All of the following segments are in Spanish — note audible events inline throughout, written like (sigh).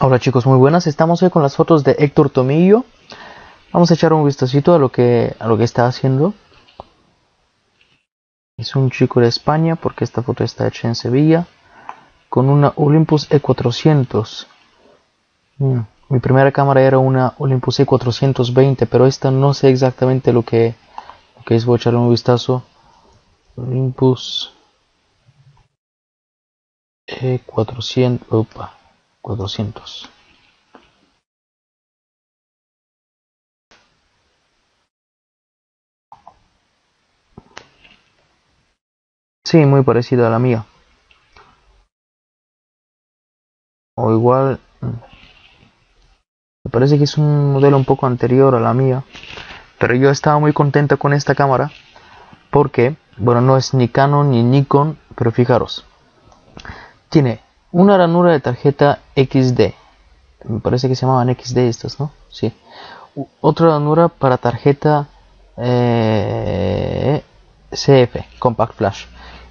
Hola chicos, muy buenas. Estamos hoy con las fotos de Héctor Tomillo. Vamos a echar un vistacito a lo que a lo que está haciendo. Es un chico de España porque esta foto está hecha en Sevilla con una Olympus E400. Mm, mi primera cámara era una Olympus E420, pero esta no sé exactamente lo que, lo que es. Voy a echarle un vistazo. Olympus E400. Opa. 400 Sí, muy parecida a la mía. O igual... Mm, me parece que es un modelo un poco anterior a la mía. Pero yo estaba muy contenta con esta cámara. Porque, bueno, no es ni Canon ni Nikon. Pero fijaros. Tiene una ranura de tarjeta XD. Me parece que se llamaban XD estas, ¿no? Sí. otra ranura para tarjeta eh, CF, Compact Flash.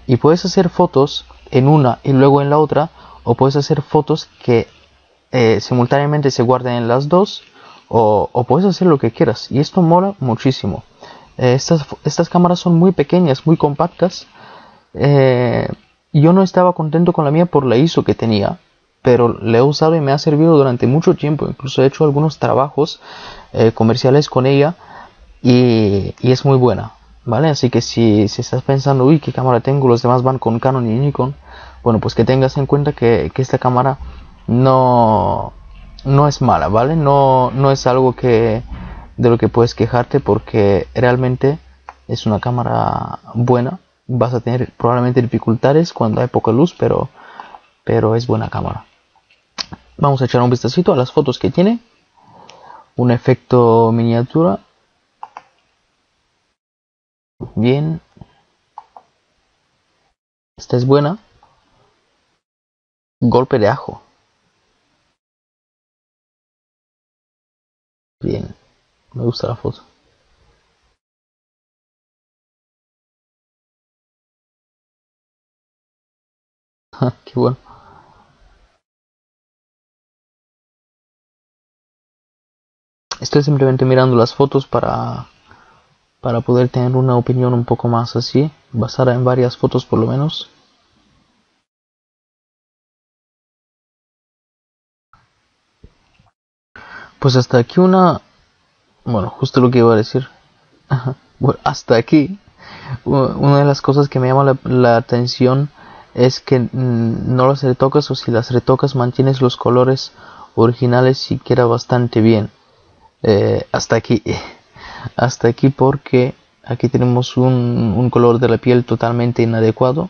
Y puedes hacer fotos en una y luego en la otra. O puedes hacer fotos que eh, simultáneamente se guarden en las dos. O, puedes hacer lo que quieras. Y esto mola muchísimo. Eh, estas, estas cámaras son muy pequeñas, muy compactas. Yo no estaba contento con la mía por la ISO que tenía, pero la he usado y me ha servido durante mucho tiempo. Incluso he hecho algunos trabajos eh, comerciales con ella y, es muy buena. ¿Vale? Así que si, si, estás pensando, uy, qué cámara tengo, los demás van con Canon y Nikon, bueno, pues que tengas en cuenta que, esta cámara no, no es mala, ¿vale? No, no es algo que de lo que puedes quejarte porque realmente es una cámara buena vas a tener probablemente dificultades cuando hay poca luz, pero, pero es buena cámara. Vamos a echar un vistacito a las fotos que tiene. Un efecto miniatura. Bien. Esta es buena. Golpe de ajo. Bien. Me gusta la foto. Qué bueno. Estoy simplemente mirando las fotos para, para poder tener una opinión un poco más así, basada en varias fotos por lo menos. Pues hasta aquí una... Bueno, justo lo que iba a decir. (laughs) Hasta aquí. Una de las cosas que me llama la, la atención es que mm, no las retocas o si las retocas mantienes los colores originales y queda bastante bien. Eh, hasta aquí, (laughs) hasta aquí porque aquí tenemos un, color de la piel totalmente inadecuado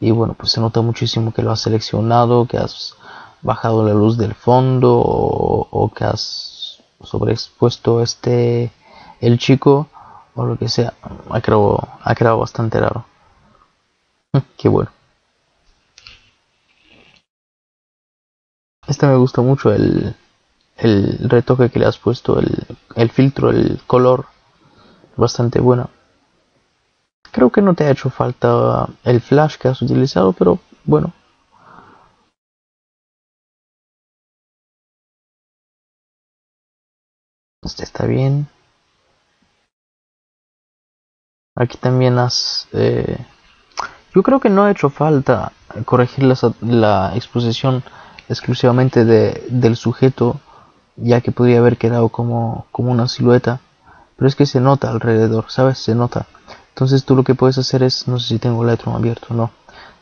y bueno pues se nota muchísimo que lo has seleccionado, que has bajado la luz del fondo o, que has sobreexpuesto este el chico o lo que sea. Ha quedado, ha bastante raro. (laughs) Qué bueno. Este me gustó mucho el, el retoque que le has puesto, el, el filtro, el color, bastante bueno. Creo que no te ha hecho falta el flash que has utilizado, pero bueno. Este está bien. Aquí también has... Eh, yo creo que no ha hecho falta corregir la, la exposición exclusivamente de, del sujeto, ya que podría haber quedado como, una silueta, pero es que se nota alrededor, ¿sabes? Se nota. Entonces tú lo que puedes hacer es, no sé si tengo el Lightroom abierto o no.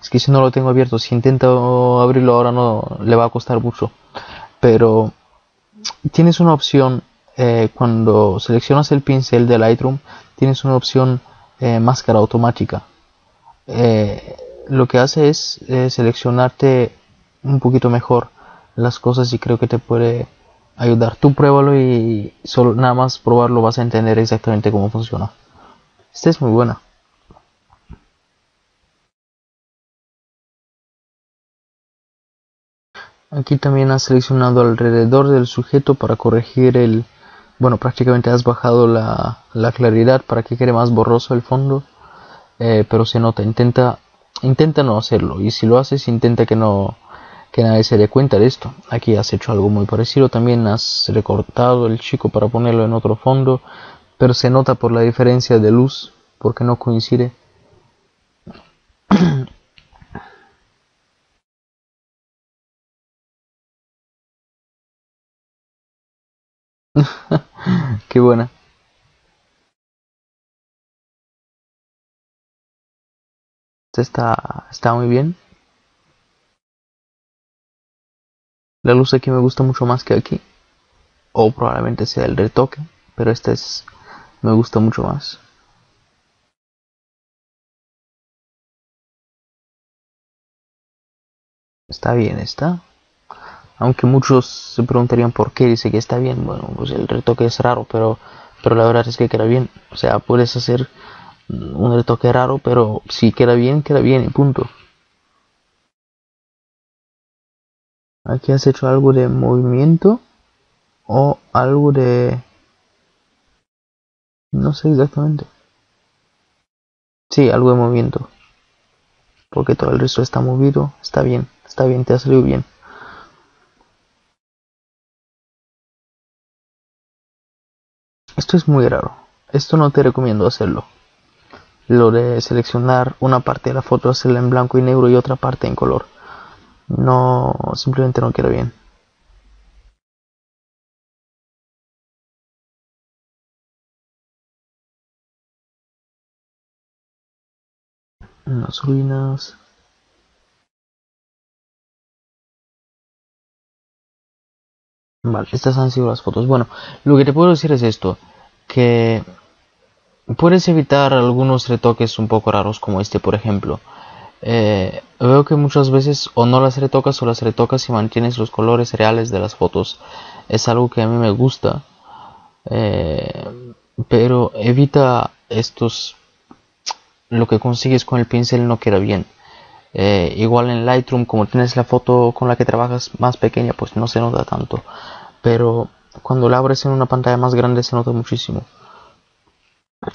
Es que si no lo tengo abierto, si intento abrirlo ahora no le va a costar mucho. Pero tienes una opción eh, cuando seleccionas el pincel de Lightroom, tienes una opción eh, máscara automática. Eh, lo que hace es seleccionarte un poquito mejor las cosas y creo que te puede ayudar. Tú pruébalo y solo nada más probarlo vas a entender exactamente cómo funciona. Esta es muy buena. Aquí también has seleccionado alrededor del sujeto para corregir el... Bueno, prácticamente has bajado la, la claridad para que quede más borroso el fondo. Eh, pero se nota, intenta, intenta no hacerlo. Y si lo haces, intenta que no, que nadie se dé cuenta de esto. Aquí has hecho algo muy parecido, también has recortado el chico para ponerlo en otro fondo, pero se nota por la diferencia de luz, porque no coincide. (laughs) Qué buena. Está, está muy bien. La luz aquí me gusta mucho más que aquí. O probablemente sea el retoque. Pero este es. me gusta mucho más. Está bien, está. Aunque muchos se preguntarían por qué dice que está bien. Bueno, pues el retoque es raro, pero, pero la verdad es que queda bien. O sea, puedes hacer un retoque raro, pero si queda bien, queda bien y punto. Aquí has hecho algo de movimiento o algo de... No sé exactamente. Sí, algo de movimiento. Porque todo el resto está movido. Está bien, está bien, te ha salido bien. Esto es muy raro. Esto no te recomiendo hacerlo. Lo de seleccionar una parte de la foto, hacerla en blanco y negro y otra parte en color no, simplemente no queda bien. Las ruinas. Vale, estas han sido las fotos. Bueno, lo que te puedo decir es esto, que puedes evitar algunos retoques un poco raros como este, por ejemplo. Eh, veo que muchas veces o no las retocas o las retocas y mantienes los colores reales de las fotos. Es algo que a mí me gusta. Eh, pero evita estos... Lo que consigues con el pincel no queda bien. Eh, igual en Lightroom, como tienes la foto con la que trabajas más pequeña, pues no se nota tanto. Pero cuando la abres en una pantalla más grande se nota muchísimo.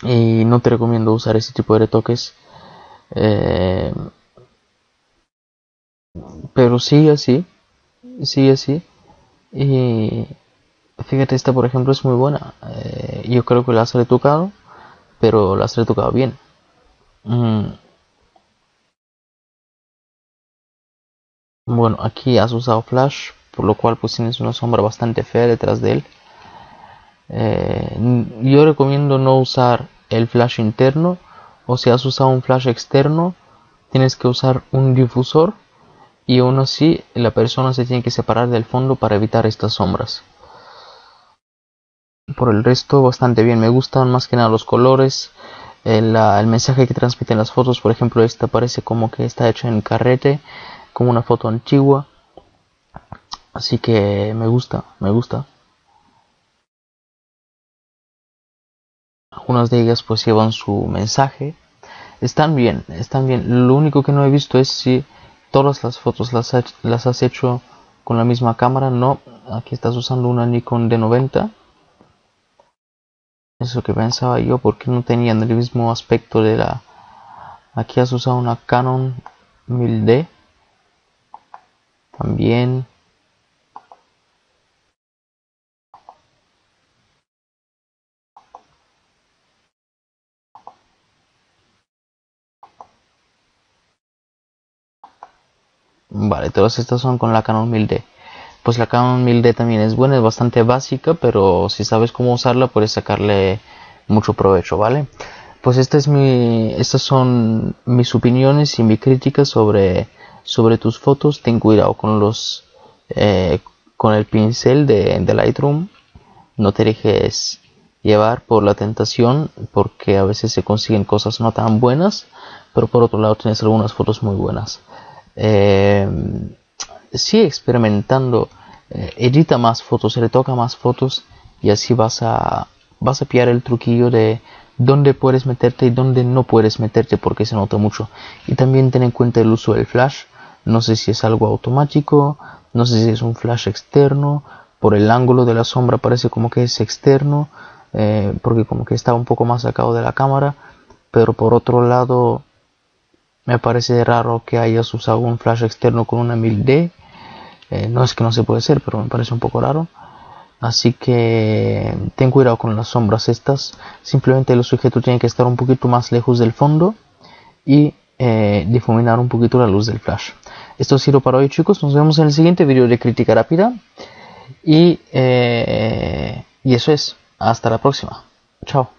Y no te recomiendo usar ese tipo de retoques. Pero sigue así, sigue así. Y fíjate, esta por ejemplo es muy buena. Eh, yo creo que la has retocado, pero la has retocado bien. Mm. Bueno, aquí has usado flash, por lo cual pues tienes una sombra bastante fea detrás de él. Eh, yo recomiendo no usar el flash interno o si has usado un flash externo tienes que usar un difusor y aún así la persona se tiene que separar del fondo para evitar estas sombras. Por el resto bastante bien, me gustan más que nada los colores, el, mensaje que transmiten las fotos, por ejemplo esta parece como que está hecha en carrete, como una foto antigua, así que me gusta, me gusta. Algunas de ellas pues llevan su mensaje, están bien, están bien, lo único que no he visto es si todas las fotos las, las has hecho con la misma cámara, no, aquí estás usando una Nikon D90. Eso que pensaba yo, porque no tenían el mismo aspecto de la... Aquí has usado una Canon 1000D. También Vale, todas estas son con la Canon 1000D. Pues la Canon 1000D también es buena, es bastante básica, pero si sabes cómo usarla puedes sacarle mucho provecho, ¿vale? Pues esta es mi, estas son mis opiniones y mi crítica sobre, sobre tus fotos. Ten cuidado con los, eh, con el pincel de, de Lightroom. No te dejes llevar por la tentación porque a veces se consiguen cosas no tan buenas, pero por otro lado tienes algunas fotos muy buenas eh, sigue experimentando, eh, edita más fotos, retoca más fotos y así vas a, vas a pillar el truquillo de dónde puedes meterte y dónde no puedes meterte porque se nota mucho. Y también ten en cuenta el uso del flash. No sé si es algo automático, no sé si es un flash externo. Por el ángulo de la sombra parece como que es externo, eh, porque como que está un poco más sacado de la cámara. Pero por otro lado, me parece raro que hayas usado un flash externo con una 1000D. Eh, no es que no se puede hacer, pero me parece un poco raro. Así que ten cuidado con las sombras estas. Simplemente el sujeto tiene que estar un poquito más lejos del fondo y eh, difuminar un poquito la luz del flash. Esto ha sido para hoy chicos. Nos vemos en el siguiente vídeo de crítica rápida. Y, eh, y eso es. Hasta la próxima. Chao.